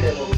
grade.